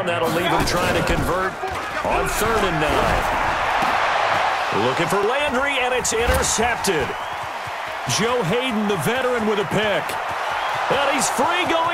That'll leave him trying to convert on third and nine. Looking for Landry, and it's intercepted. Joe Haden, the veteran, with a pick. And he's free going.